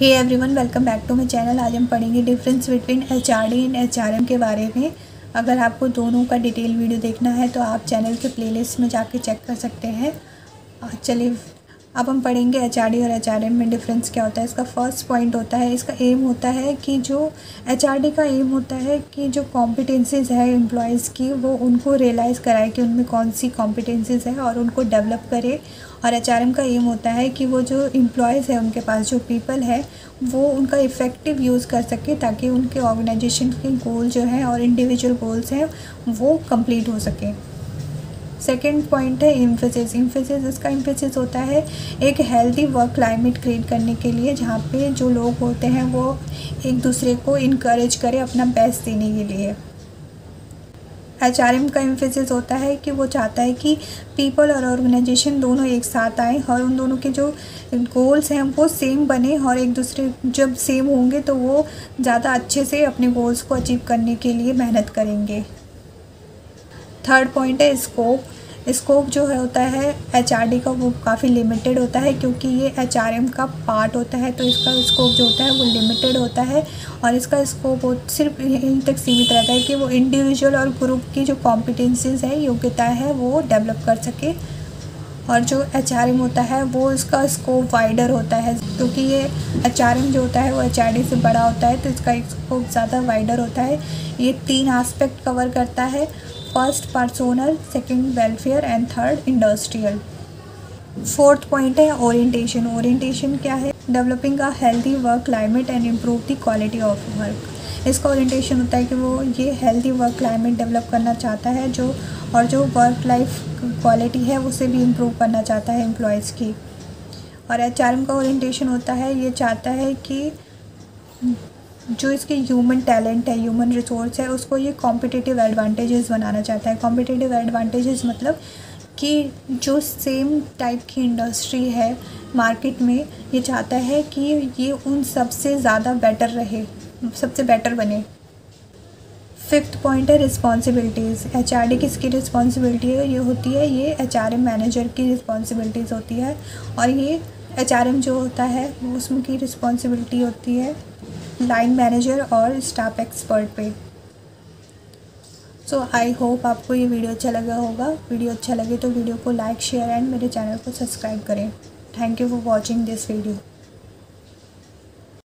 Hey everyone welcome back to my channel आज हम पढ़ेंगे difference between H R D and H R M के बारे में। अगर आपको दोनों का डिटेल वीडियो देखना है तो आप चैनल के प्लेलिस्ट में जाके चेक कर सकते हैं। चलिए अब हम पढ़ेंगे एच आर डी और एच आर एम में डिफरेंस क्या होता है। इसका फ़र्स्ट पॉइंट होता है, इसका एम होता है कि जो एच आर डी का एम होता है कि जो कॉम्पिटेंसीज़ है एम्प्लॉयज़ की, वो उनको रियलाइज़ कराए कि उनमें कौन सी कॉम्पिटेंसीज़ है और उनको डेवलप करे। और एच आर एम का एम होता है कि वो जो एम्प्लॉयज़ है, उनके पास जो पीपल है, वो उनका इफ़ेक्टिव यूज़ कर सके ताकि उनके ऑर्गेनाइजेशन के गोल जो हैं और इंडिविजुअल गोल्स हैं, वो कंप्लीट हो सकें। सेकेंड पॉइंट है इम्फेसिस इम्फेसिस इसका इम्फेसिस होता है एक हेल्दी वर्क क्लाइमेट क्रिएट करने के लिए, जहाँ पे जो लोग होते हैं वो एक दूसरे को इनक्रेज करें अपना बेस्ट देने के लिए। एच आर एम का इम्फेसिस होता है कि वो चाहता है कि पीपल और ऑर्गेनाइजेशन दोनों एक साथ आएँ और उन दोनों के जो गोल्स हैं वो सेम बने और एक दूसरे जब सेम होंगे तो वो ज़्यादा अच्छे से अपने गोल्स को अचीव करने के लिए मेहनत करेंगे। थर्ड पॉइंट है स्कोप स्कोप जो है होता है एचआरडी का वो काफ़ी लिमिटेड होता है क्योंकि ये एचआरएम का पार्ट होता है तो इसका स्कोप जो होता है वो लिमिटेड होता है और इसका स्कोप सिर्फ़ यहीं तक सीमित रहता है कि वो इंडिविजुअल और ग्रुप की जो कॉम्पिटेंसीज है, योग्यता है, वो डेवलप कर सके और जो एचआरएम होता है वो इसका स्कोप वाइडर होता है। क्योंकि ये एचआरएम जो होता है वो एचआरडी से बड़ा होता है तो इसका स्कोप ज़्यादा वाइडर होता है। ये तीन आस्पेक्ट कवर करता है first personal second welfare and third industrial fourth point है ओरिएंटेशन ओरिएंटेशन क्या है? Developing a healthy work climate and improve the quality of work इसका ओरिएंटेशन होता है कि वो ये हेल्दी वर्क क्लाइमेट डेवलप करना चाहता है जो, और जो वर्क लाइफ क्वालिटी है, उसे भी इम्प्रूव करना चाहता है एम्प्लॉयज़ की। और एचआरएम का ओरिएंटेशन होता है, ये चाहता है कि जो इसके ह्यूमन टैलेंट है ह्यूमन रिसोर्स है, उसको ये कॉम्पिटिटिव एडवांटेजेस बनाना चाहता है। कॉम्पिटिटिव एडवांटेजेस मतलब कि जो सेम टाइप की इंडस्ट्री है मार्केट में, ये चाहता है कि ये उन सबसे ज़्यादा बेटर रहे, सबसे बेटर बने। फिफ्थ पॉइंट है रिस्पॉन्सिबिलिटीज़ एच आर डी किसकी रिस्पॉन्सिबिलिटी है? ये होती है, ये एच आर एम मैनेजर की रिस्पॉन्सिबिलिटीज़ होती है। और ये एच आर एम जो होता है उसमें की रिस्पॉन्सिबिलिटी होती है। लाइन मैनेजर और स्टाफ एक्सपर्ट पे। सो आई होप आपको ये वीडियो अच्छा लगा होगा। वीडियो अच्छा लगे तो वीडियो को लाइक शेयर एंड मेरे चैनल को सब्सक्राइब करें। Thank you for watching this video